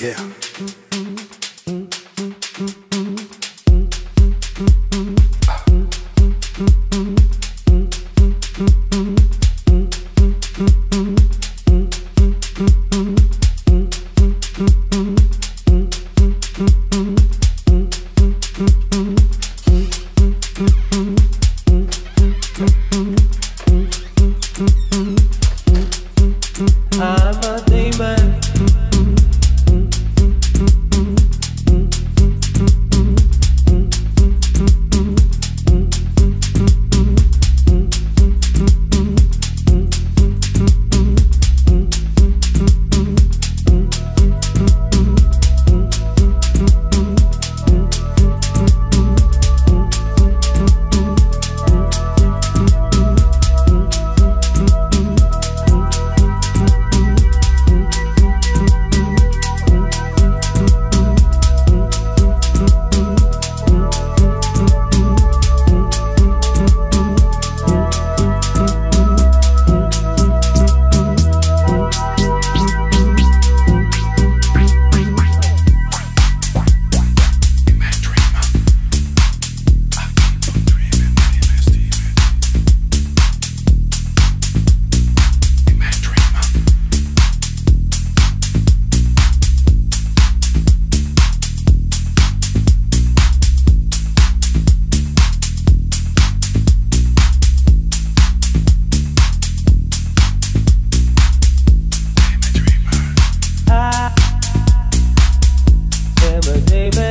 Yeah. baby.